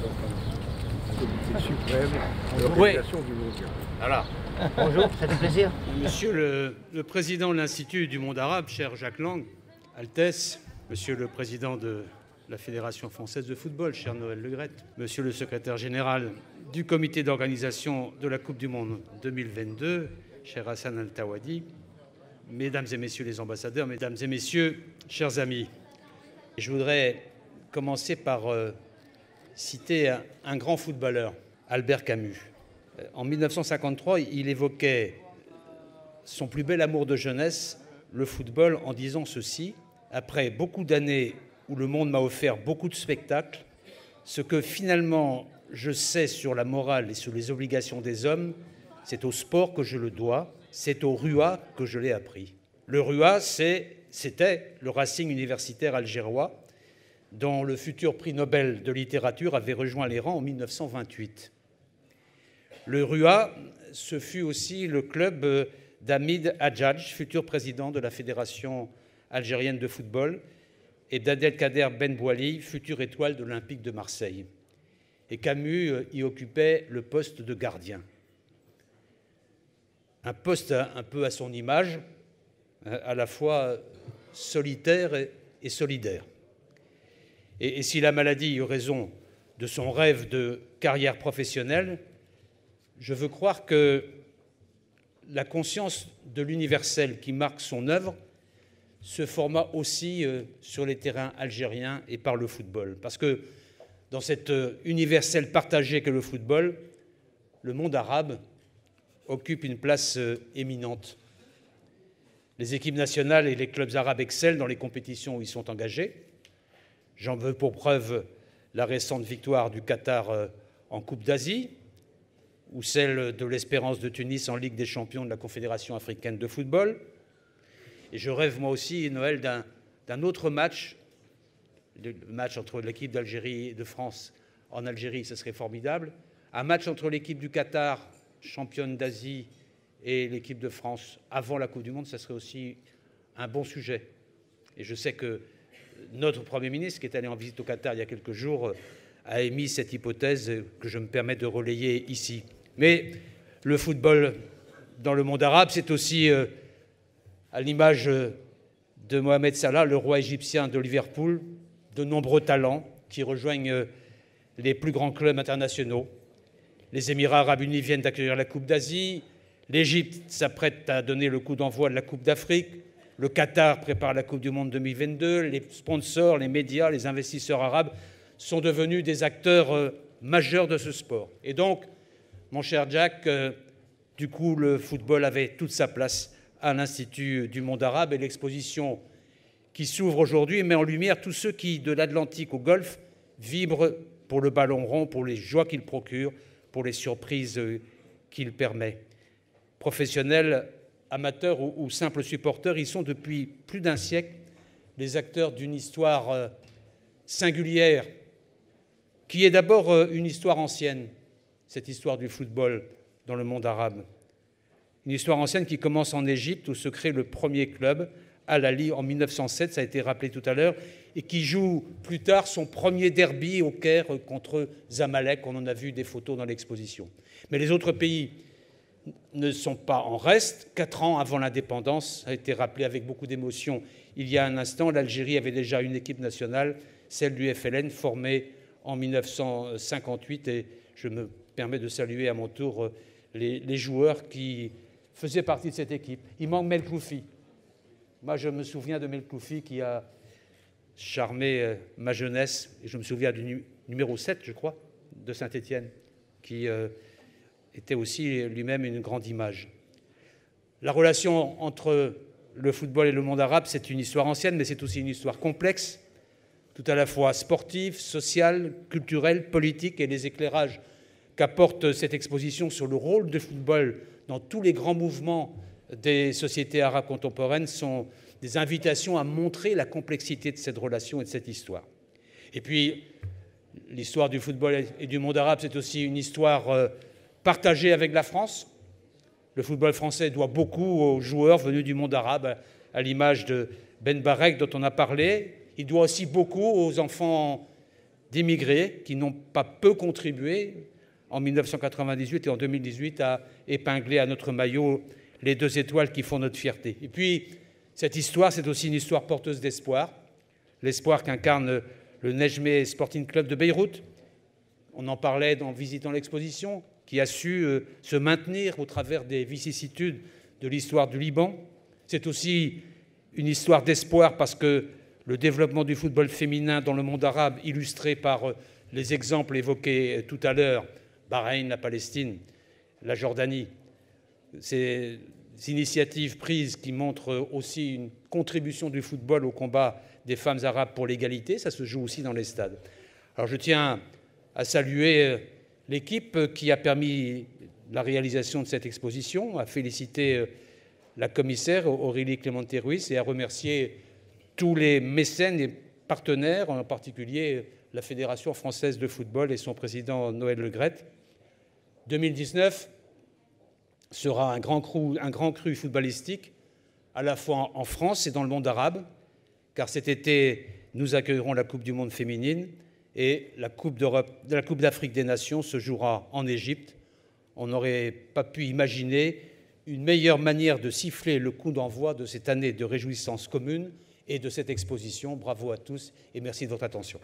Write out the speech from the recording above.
comité suprême du. Voilà. Bonjour, ça fait plaisir. Monsieur le, le président de l'Institut du monde arabe, cher Jacques Lang, Altesse, monsieur le président de la Fédération française de football, cher Noël Legrette, monsieur le secrétaire général du comité d'organisation de la Coupe du Monde 2022, cher Hassan Al-Tawadi, mesdames et messieurs les ambassadeurs, mesdames et messieurs, chers amis, je voudrais commencer par euh, citer un, grand footballeur, Albert Camus. Euh, En 1953, il évoquait son plus bel amour de jeunesse, le football, en disant ceci Après beaucoup d'années où le monde m'a offert beaucoup de spectacles, ce que finalement je sais sur la morale et sur les obligations des hommes, c'est au sport que je le dois, c'est au RUA que je l'ai appris. Le RUA, c'était le Racing universitaire algérois, dont le futur prix Nobel de littérature avait rejoint les rangs en 1928. Le RUA, ce fut aussi le club euh, d'Hamid Hadjadj, futur président de la Fédération algérienne de football, et d'Abdelkader Ben Bouali, future étoile de l'Olympique de Marseille. Et Camus euh, y occupait le poste de gardien. Un poste un un peu à son image, euh, à la fois solitaire et solidaire. Et, si la maladie eut raison de son rêve de carrière professionnelle, je veux croire que la conscience de l'universel qui marque son œuvre se forma aussi euh, sur les terrains algériens et par le football. Parce que dans cet euh, universel partagé que le football, le monde arabe occupe une place euh, éminente. Les équipes nationales et les clubs arabes excellent dans les compétitions où ils sont engagés. J'en veux pour preuve la récente victoire du Qatar euh, en Coupe d'Asie, ou celle de l'Espérance de Tunis en Ligue des champions de la Confédération africaine de football. Et je rêve moi aussi, Noël, d'un autre match, le match entre l'équipe d'Algérie et de France en Algérie, ce serait formidable. Un match entre l'équipe du Qatar, championne d'Asie, et l'équipe de France avant la Coupe du Monde, ça serait aussi un bon sujet. Et je sais que notre Premier ministre, qui est allé en visite au Qatar il y a quelques jours, a émis cette hypothèse que je me permets de relayer ici. Mais le football dans le monde arabe, c'est aussi, euh, à l'image de Mohamed Salah, le roi égyptien de Liverpool, de nombreux talents qui rejoignent euh, les plus grands clubs internationaux. Les Émirats arabes unis viennent d'accueillir la Coupe d'Asie, l'Égypte s'apprête à donner le coup d'envoi de la Coupe d'Afrique, le Qatar prépare la Coupe du Monde 2022, les sponsors, les médias, les investisseurs arabes sont devenus des acteurs euh, majeurs de ce sport. Et donc, mon cher Jack, euh, du coup, le football avait toute sa place à l'Institut du monde arabe et l'exposition qui s'ouvre aujourd'hui met en lumière tous ceux qui, de l'Atlantique au Golfe, vibrent pour le ballon rond, pour les joies qu'il procure, pour les surprises euh, qu'il permet. Professionnels, amateurs ou, simples supporters, ils sont depuis plus d'un siècle les acteurs d'une histoire euh, singulière, qui est d'abord euh, une histoire ancienne, cette histoire du football dans le monde arabe. Une histoire ancienne qui commence en Égypte, où se crée le premier club, Al-Ali, en 1907, ça a été rappelé tout à l'heure, et qui joue plus tard son premier derby au Caire contre Zamalek. On en a vu des photos dans l'exposition. Mais les autres pays ne sont pas en reste. Quatre ans avant l'indépendance, a été rappelé avec beaucoup d'émotion il y a un instant, l'Algérie avait déjà une équipe nationale, celle du FLN, formée en 1958, et je me permets de saluer à mon tour euh, les, joueurs qui faisaient partie de cette équipe. Il manque Melkoufi. Moi, je me souviens de Melkoufi qui a charmé euh, ma jeunesse, et je me souviens du nu- numéro 7, je crois, de Saint-Étienne, qui euh, était aussi lui-même une grande image. La relation entre le football et le monde arabe, c'est une histoire ancienne, mais c'est aussi une histoire complexe, tout à la fois sportive, sociale, culturelle, politique, et les éclairages qu'apporte cette exposition sur le rôle du football dans tous les grands mouvements des sociétés arabes contemporaines sont des invitations à montrer la complexité de cette relation et de cette histoire. Et puis, l'histoire du football et du monde arabe, c'est aussi une histoire partagée avec la France. Le football français doit beaucoup aux joueurs venus du monde arabe, à l'image de Ben Barek dont on a parlé. Il doit aussi beaucoup aux enfants d'immigrés qui n'ont pas peu contribué en 1998 et en 2018 à épingler à notre maillot les deux étoiles qui font notre fierté. Et puis, cette histoire, c'est aussi une histoire porteuse d'espoir, l'espoir qu'incarne le Nejmeh Sporting Club de Beyrouth. On en parlait en visitant l'exposition, qui a su euh, se maintenir au travers des vicissitudes de l'histoire du Liban. C'est aussi une histoire d'espoir parce que le développement du football féminin dans le monde arabe, illustré par euh, les exemples évoqués euh, tout à l'heure, Bahreïn, la Palestine, la Jordanie, ces initiatives prises qui montrent aussi une contribution du football au combat des femmes arabes pour l'égalité, ça se joue aussi dans les stades. Alors je tiens à saluer l'équipe qui a permis la réalisation de cette exposition, à féliciter la commissaire Aurélie Clémenté-Ruiz et à remercier tous les mécènes et partenaires, en particulier la Fédération française de football et son président Noël Legrette. 2019 sera un grand cru footballistique, à la fois en France et dans le monde arabe, car cet été, nous accueillerons la Coupe du Monde féminine et la Coupe d'Afrique des Nations se jouera en Égypte. On n'aurait pas pu imaginer une meilleure manière de siffler le coup d'envoi de cette année de réjouissance commune et de cette exposition. Bravo à tous et merci de votre attention.